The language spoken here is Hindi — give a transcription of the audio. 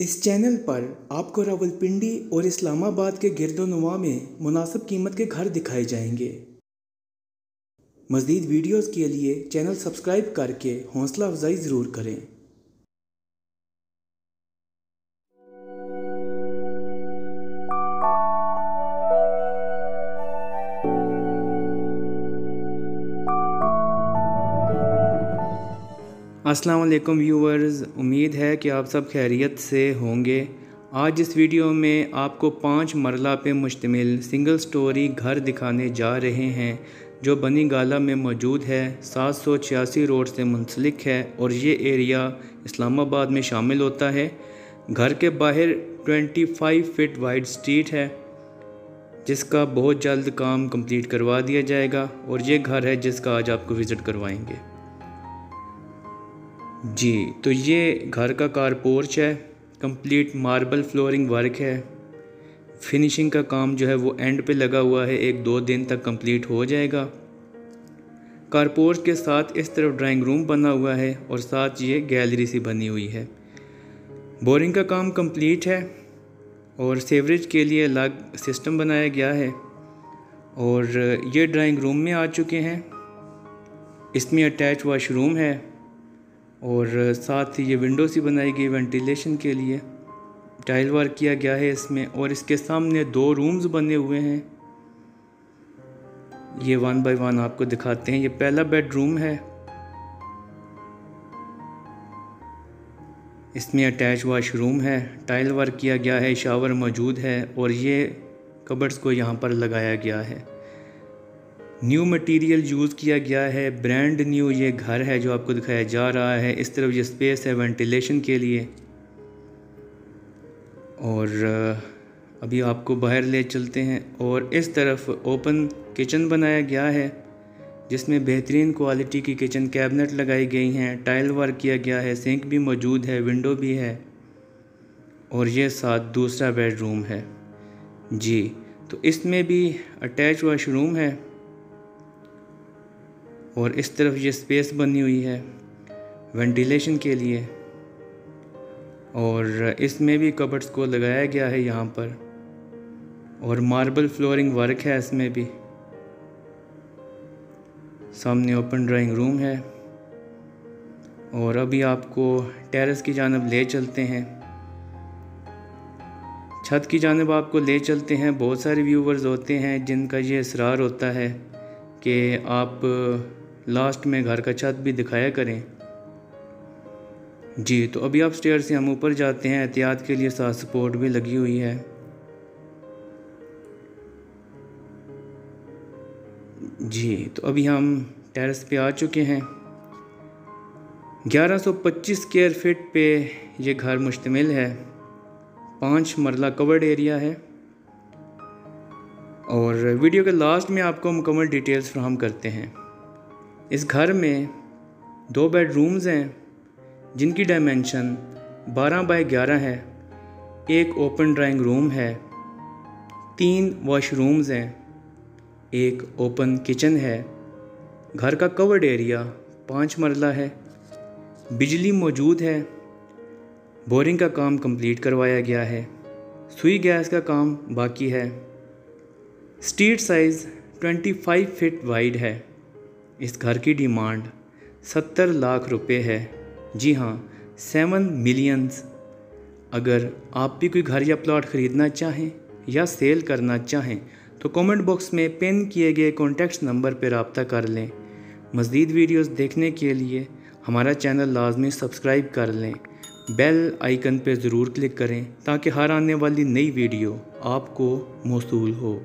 इस चैनल पर आपको रावलपिंडी और इस्लामाबाद के गिरदोनुमा में मुनासिब कीमत के घर दिखाए जाएँगे। मज़ीद वीडियोस के लिए चैनल सब्सक्राइब करके हौसला अफजाई ज़रूर करें। अस्सलाम वालेकुम व्यूवर्स, उम्मीद है कि आप सब खैरियत से होंगे। आज इस वीडियो में आपको पाँच मरला पे मुश्तमिल सिंगल स्टोरी घर दिखाने जा रहे हैं, जो बनी गाला में मौजूद है। सात सौ छियासी रोड से मुंसलिक है और ये एरिया इस्लामाबाद में शामिल होता है। घर के बाहर 25 फीट वाइड स्ट्रीट है, जिसका बहुत जल्द काम कंप्लीट करवा दिया जाएगा और ये घर है जिसका आज आपको विज़िट करवाएँगे। जी तो ये घर का कार पोर्च है कंप्लीट मार्बल फ्लोरिंग वर्क है। फिनिशिंग का काम जो है वो एंड पे लगा हुआ है, एक दो दिन तक कंप्लीट हो जाएगा। कार पोर्च के साथ इस तरफ़ ड्राइंग रूम बना हुआ है और साथ ये गैलरी सी बनी हुई है। बोरिंग का काम कंप्लीट है और सेवरेज के लिए अलग सिस्टम बनाया गया है। और ये ड्राइंग रूम में आ चुके हैं। इसमें अटैच वाशरूम है। और साथ ही ये विंडोज़ ही बनाई गई वेंटिलेशन के लिए। टाइल वर्क किया गया है इसमें और इसके सामने दो रूम्स बने हुए हैं। ये वन बाय वन आपको दिखाते हैं। ये पहला बेडरूम है। इसमें अटैच वाशरूम है। टाइल वर्क किया गया है शावर मौजूद है और ये कबर्ड्स को यहाँ पर लगाया गया है। न्यू मटेरियल यूज़ किया गया है ब्रांड न्यू ये घर है जो आपको दिखाया जा रहा है, इस तरफ़ ये स्पेस है वेंटिलेशन के लिए। और अभी आपको बाहर ले चलते हैं और इस तरफ़ ओपन किचन बनाया गया है, जिसमें बेहतरीन क्वालिटी की किचन कैबिनेट लगाई गई हैं टाइल वर्क किया गया है सिंक भी मौजूद है विंडो भी है, और ये साथ दूसरा बेडरूम है। जी तो इसमें भी अटैच वाशरूम है। और इस तरफ़ ये स्पेस बनी हुई है वेंटिलेशन के लिए। और इसमें भी कबर्ड्स को लगाया गया है यहाँ पर। और मार्बल फ्लोरिंग वर्क है इसमें भी। सामने ओपन ड्राइंग रूम है। और अभी आपको टेरेस की जानब ले चलते हैं। छत की जानब आपको ले चलते हैं। बहुत सारे व्यूवर्स होते हैं जिनका ये इसरार होता है। कि आप लास्ट में घर का छत भी दिखाया करें। जी तो अभी आप स्टेयर से हम ऊपर जाते हैं। एहतियात के लिए साथ सपोर्ट भी लगी हुई है। जी तो अभी हम टेरेस पे आ चुके हैं। 1125 स्क्वायर फिट पे ये घर मुश्तमिल है। पाँच मरला कवर्ड एरिया है। और वीडियो के लास्ट में आपको मुकम्मल डिटेल्स फ्राहम करते हैं। इस घर में दो बेडरूम्स हैं, जिनकी डायमेंशन 12 बाय 11 है। एक ओपन ड्राइंग रूम है, तीन वॉशरूम्स हैं, एक ओपन किचन है। घर का कवर्ड एरिया पाँच मरला है। बिजली मौजूद है। बोरिंग का काम कंप्लीट करवाया गया है। सुई गैस का काम बाकी है। स्ट्रीट साइज़ 25 फीट वाइड है। इस घर की डिमांड सत्तर लाख रुपए है। जी हाँ सेवन मिलियंस। अगर आप भी कोई घर या प्लॉट ख़रीदना चाहें या सेल करना चाहें तो कमेंट बॉक्स में पिन किए गए कॉन्टैक्ट नंबर पर रबता कर लें। मज़ीद वीडियोस देखने के लिए हमारा चैनल लाजमी सब्सक्राइब कर लें। बेल आइकन पर ज़रूर क्लिक करें ताकि हर आने वाली नई वीडियो आपको मौसू हो।